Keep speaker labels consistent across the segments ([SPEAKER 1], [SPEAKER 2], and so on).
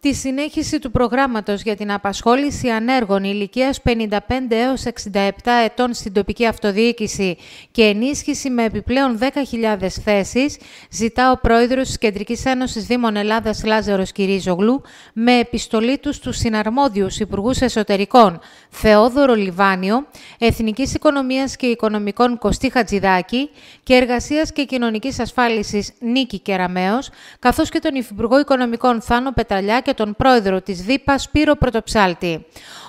[SPEAKER 1] τη συνέχιση του προγράμματος για την απασχόληση ανέργων ηλικίας 55 έως 67 ετών στην τοπική αυτοδιοίκηση και ενίσχυση με επιπλέον 10.000 θέσεις, ζητά ο πρόεδρος της Κεντρικής Ένωσης Δήμων Ελλάδας Λάζαρος Κυρίζογλου με επιστολή του στους συναρμόδιους Υπουργούς Εσωτερικών Θεόδωρο Λιβάνιο, Εθνικής Οικονομίας και Οικονομικών Κωστή Χατζηδάκη και Εργασίας και Κοινωνικής Ασφάλισης Νίκη Κεραμέως, καθώς και τον Υφυπουργό Οικονομικών Θάνο Πετραλιά και τον πρόεδρο της ΔΥΠΑ Σπύρο Πρωτοψάλτη.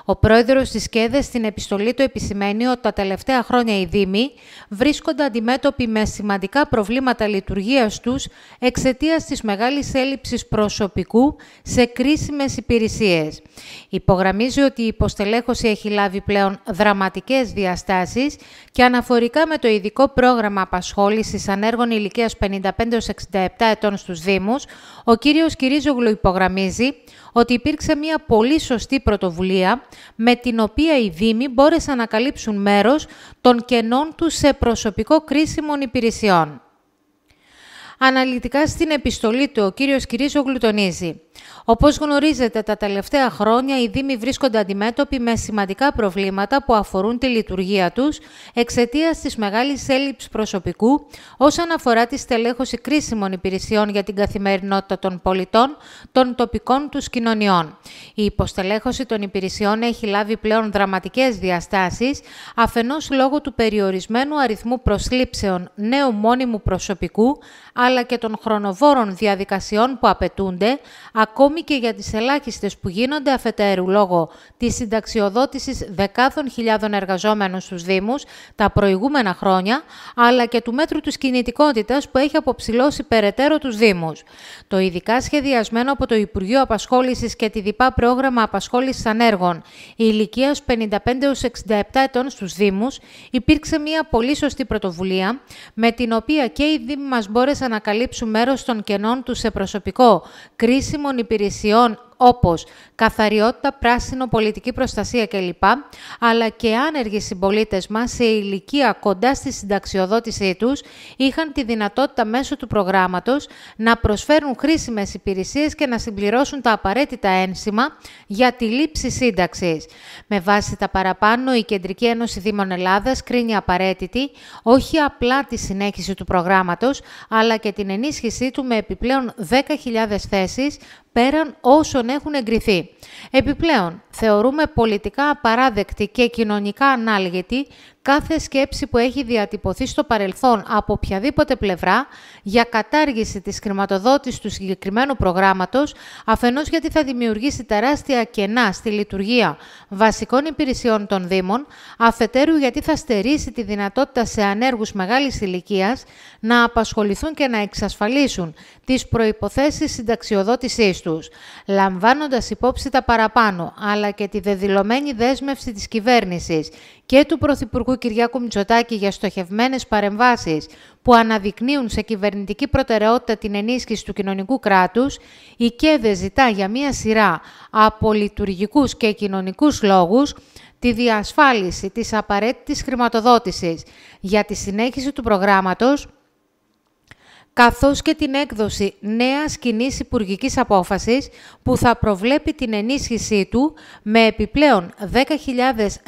[SPEAKER 1] Ο πρόεδρος της ΚΕΔΕ στην επιστολή του επισημαίνει ότι τα τελευταία χρόνια οι Δήμοι βρίσκονται αντιμέτωποι με σημαντικά προβλήματα λειτουργίας τους εξαιτίας της μεγάλης έλλειψης προσωπικού σε κρίσιμες υπηρεσίες. Υπογραμμίζει ότι η υποστελέχωση έχει λάβει πλέον δραματικές διαστάσεις και αναφορικά με το ειδικό πρόγραμμα απασχόλησης ανέργων ηλικίας 55-67 ετών στους Δήμους, ο κύριος Κυρίζογλου υπογραμμίζει ότι υπήρξε μια πολύ σωστή πρωτοβουλία με την οποία οι Δήμοι μπόρεσαν να καλύψουν μέρος των κενών τους σε προσωπικό κρίσιμων υπηρεσιών. Αναλυτικά στην επιστολή του, ο κύριος Κυρίζογλου τονίζει όπως γνωρίζετε, τα τελευταία χρόνια οι Δήμοι βρίσκονται αντιμέτωποι με σημαντικά προβλήματα που αφορούν τη λειτουργία τους εξαιτίας της μεγάλης έλλειψης προσωπικού όσον αφορά τη στελέχωση κρίσιμων υπηρεσιών για την καθημερινότητα των πολιτών των τοπικών τους κοινωνιών. Η υποστελέχωση των υπηρεσιών έχει λάβει πλέον δραματικές διαστάσεις, αφενός λόγω του περιορισμένου αριθμού προσλήψεων νέου μόνιμου προσωπικού, αλλά και των χρονοβόρων διαδικασιών που απαιτούνται, ακόμη και για τις ελάχιστες που γίνονται αφετέρου λόγω της συνταξιοδότησης δεκάδων χιλιάδων εργαζόμενων στους Δήμους τα προηγούμενα χρόνια, αλλά και του μέτρου της κινητικότητας που έχει αποψηλώσει περαιτέρω τους Δήμους. Το ειδικά σχεδιασμένο από το Υπουργείο Απασχόλησης και τη ΔΙΠΑ Πρόγραμμα Απασχόλησης Ανέργων ηλικίας 55 67 ετών στους Δήμους υπήρξε μια πολύ σωστή πρωτοβουλία με την οποία και οι Δήμοι μας μπόρεσαν να καλύψουν μέρος των κενών τους σε προσωπικό κρίσιμων υπηρεσιών όπως καθαριότητα, πράσινο, πολιτική προστασία κλπ, αλλά και άνεργοι συμπολίτες μας σε ηλικία κοντά στη συνταξιοδότησή τους είχαν τη δυνατότητα μέσω του προγράμματος να προσφέρουν χρήσιμες υπηρεσίες και να συμπληρώσουν τα απαραίτητα ένσημα για τη λήψη σύνταξης. Με βάση τα παραπάνω, η Κεντρική Ένωση Δήμων Ελλάδας κρίνει απαραίτητη όχι απλά τη συνέχιση του προγράμματος, αλλά και την ενίσχυσή του με επιπλέον 10.000 θέσεις πέραν όσων έχουν εγκριθεί. Επιπλέον, θεωρούμε πολιτικά απαράδεκτη και κοινωνικά ανάλγητη κάθε σκέψη που έχει διατυπωθεί στο παρελθόν από οποιαδήποτε πλευρά για κατάργηση της χρηματοδότησης του συγκεκριμένου προγράμματος, αφενός γιατί θα δημιουργήσει τεράστια κενά στη λειτουργία βασικών υπηρεσιών των Δήμων, αφετέρου γιατί θα στερήσει τη δυνατότητα σε ανέργους μεγάλης ηλικίας να απασχοληθούν και να εξασφαλίσουν τις προϋποθέσεις συνταξιοδότησής τους, λαμβάνοντας υπόψη τα παραπάνω, αλλά και τη δεδηλωμένη δέσμευση της κυβέρνησης και του Πρωθυπουργού Κυριάκου Μητσοτάκη για στοχευμένες παρεμβάσεις που αναδεικνύουν σε κυβερνητική προτεραιότητα την ενίσχυση του κοινωνικού κράτους, η ΚΕΔΕ ζητά για μία σειρά από λειτουργικούς και κοινωνικούς λόγους τη διασφάλιση της απαραίτητης χρηματοδότησης για τη συνέχιση του προγράμματος καθώς και την έκδοση νέας κοινής υπουργικής απόφασης που θα προβλέπει την ενίσχυσή του με επιπλέον 10.000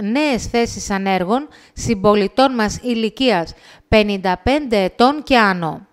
[SPEAKER 1] νέες θέσεις ανέργων συμπολιτών μας ηλικίας 55 ετών και άνω.